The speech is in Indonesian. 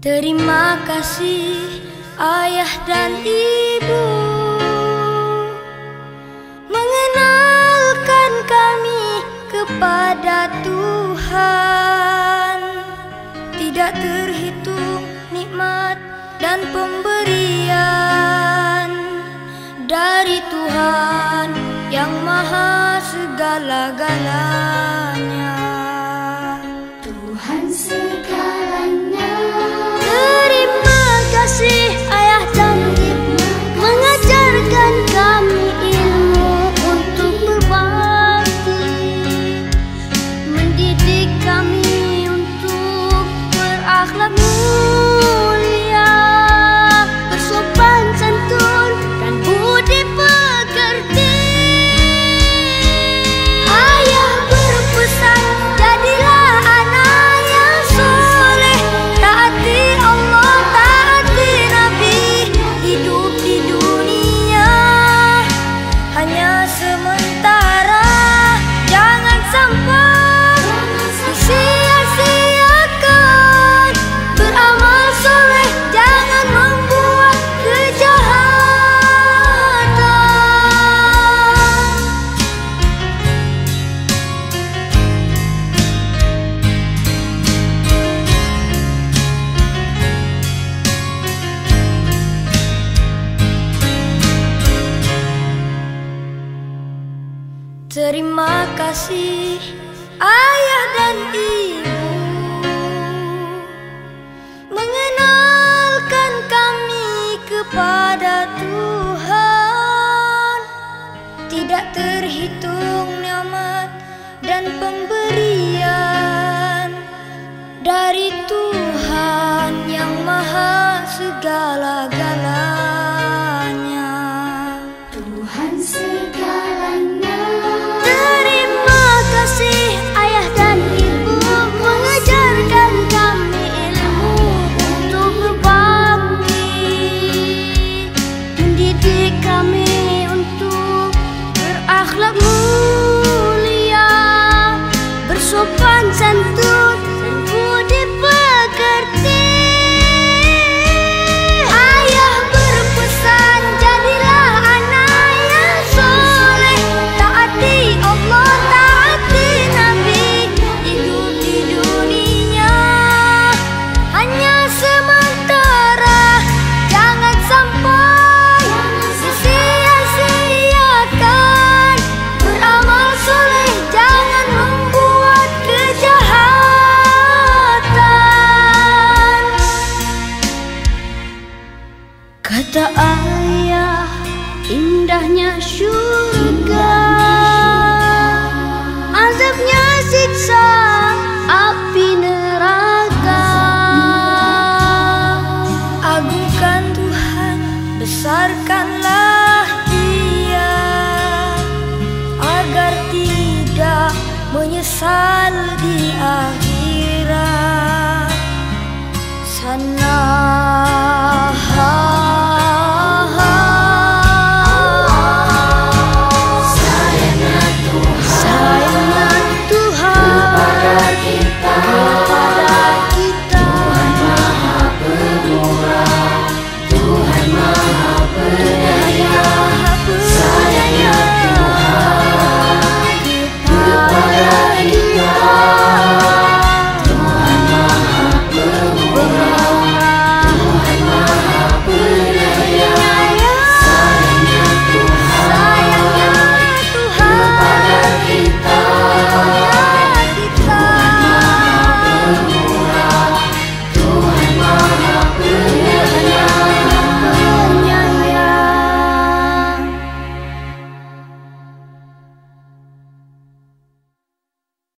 Terima kasih ayah dan ibu. Mengenalkan kami kepada Tuhan. Tidak terhitung nikmat dan pemberian Dari Tuhan yang maha segala-galanya 不 Terima kasih ayah dan ibu Mengenalkan kami kepada Tuhan. Tidak terhitung nyamat dan pemberian Dari Tuhan yang maha segala akhlak mulia bersopan surga Azabnya siksa api neraka. Agungkan Tuhan, besarkanlah dia. Agar tidak menyesal di akhirat. Sana